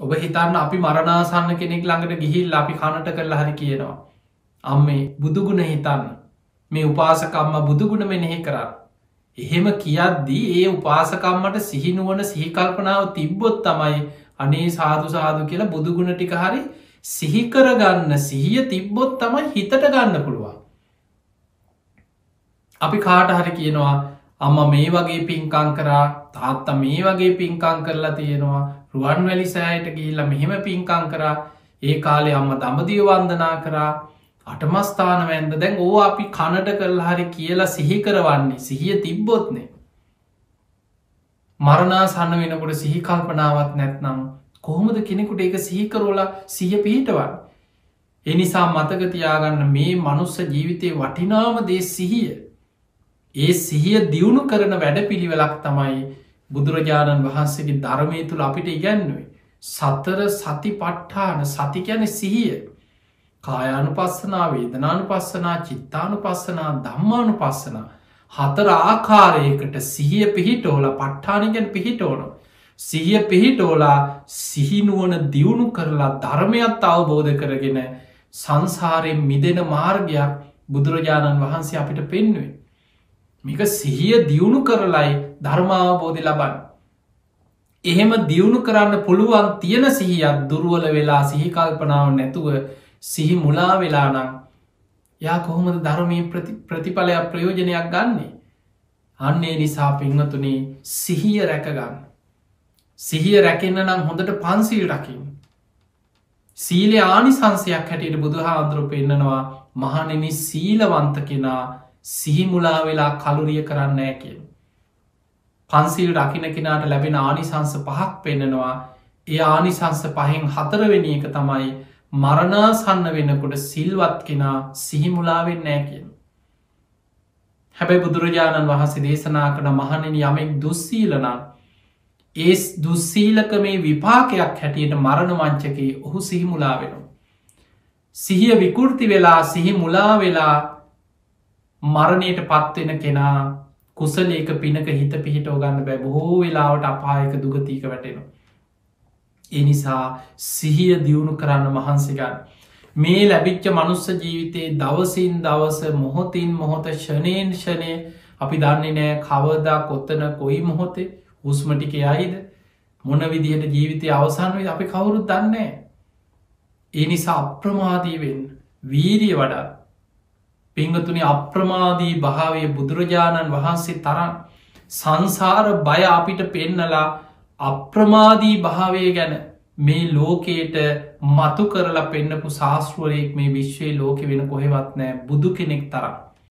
ඔබ හිතන්න අපි මරණාසන්න කෙනෙක් ළඟට ගිහිල් අපි කනට කරලා හරි කියනවා. අම්මේ බුදුගුණ හිතන්න මේ උපාසකම්ම බුදුගුණ මෙනෙහි කරන්න. එහෙම කියද්දී ඒ උපාසකම්මට සිහිනුවන සිහිකල්පනාව තිබ්බොත් තමයි අනේ සාදු සාදු කියලා බුදුගුණ ටික හරි සිහිකරගන්න සිහිය තිබ්බොත් තමයි හිතට ගන්න පුළුවන්. අපි කාට හරි කියනවා අම්ම මේ වගේ පින්කං කරා තාත්ත මේ වගේ පින්කං කරලා තියෙනවා රුවන් වැලි සෑයට ගිහිල්ල මෙහෙම පින්කං කරා. ඒ කාලේ අම්ම දමදිය වන්දනා කරා. අටමස්ථාන වැන්ද. දැන් ඕ අපි කණට කරලා හරි කියලා සිහි කරවන්නේ සිහිය තිබ්බොත්නේ මරණා සන්න වෙනකොට සිහි කල්පනාවත් නැත්නම් කොහොමද කෙනෙකුට ඒක සිහිකරෝල සිය පිහිටවන් එනිසා මතකතියාගන්න මේ මනුස්ස ජීවිතය වටිනාම දේ සිහිය. ඒ සිහිය දියුණු කරන වැඩ පිළිවෙලක් තමයි බුදුරජාණන් වහන්සේගේ ධර්මය තුළ අපිට ඉගැන්නුවේ. සතර සති පට්ඨාන සති ගැන සිහිය. කායානු පස්සනා වේදනානු පස්සනා චිත්තානු පස්සනා දම්මානු පස්සනා හතර ආකාරයකට සිහිය පිහිටෝල පට්ඨානිගෙන් පිහිටෝන සිහිය පිහිටෝලා සිහිනුවන දියුණු කරලා ධර්මයත් අවබෝධ කරගෙන සංසාරයෙන් මිදෙන මාර්ගයක් බුදුරජාණන් වහන්සේ අපිට පෙන්නුවේ. මේක සිහිය දියුණු කරලයි ධර්මාවබෝධි ලබන්න. එහෙම දියුණු කරන්න පුළුවන් තියෙන සිහියක් දුරුවල වෙලා සිහිකල්පනාව නැතුව සිහි මුලා වෙලා නම් යා කොහොමද ධර්මී ප්‍රතිඵලයක් ප්‍රයෝජනයක් ගන්නේ. අන්නේ නිසා පින්වතුනේ සිහිය රැකගන්න. සිහිය රැකෙන්න්න නම් හොඳට පන්සිල් රකින්න. සීලේ ආනිසංසයක් හැටියට බුදුහාන්දුරු පෙන්න්නනවා මහනෙනි සීලවන්ත කෙනා සිහිමුලා වෙලා කලුරිය කරන්න කියෙන්. පන්සිල් රකින කෙනාට ලැබෙන ආනිසංස පහක් පෙන්නනවා ඒ ආනිසංස පහෙන් හතරවෙනි එක තමයි මරණාසන්න වෙනකොට සිල්වත් කෙනා සිහිමුලාවෙන් නෑ කියෙන්. හැබැයි බුදුරජාණන් වහන්සේ දේශනා කන මහනෙන යමෙක් දුස්සීලනා ඒ දුස්සීලක මේ විපාකයක් හැටියට මරණ මංචකේ ඔහු සිහිමුලා වෙනවා. සිහිය විකෘති වෙලා සිහි මුලා වෙලා මරණයට පත්වෙන කෙනා කුසලේක පිනක හිත පිහිටෝ ගන්න බෑ බොහෝ වෙලාවට අපායක දුගතීක වැටෙනවා. එනිසා සිහිය දියුණු කරන්න මහන්සිගන්න. මේ ලැබිච්ච මනුස්ස ජීවිතයේ දවසින් දවස මොහොතින් මොහොත ෂනයෙන් ෂනය අපි දන්නේ නෑ කවදා කොත්තන කොයි මොහොතේ හුස්මටික අයිද මොන විදිහට ජීවිතය අවසන් වේ අපි කවුරුත් දන්නේ. ඒ නිසා අප්‍රමාදීවෙන් වීරිය වඩා පිංගතුනි අප්‍රමාදී භාවය බුදුරජාණන් වහන්සේ තරන් සංසාර බය අපිට පෙන්නලා අප්‍රමාදී භාවය ගැන මේ ලෝකයට මතු කරලා පෙන්න්නපු ශාස්ට්‍රුවරයෙක් මේ විශ්වයේ ලෝක වෙන කොහෙවත් නෑ. බුදු කෙනෙක් තරම්.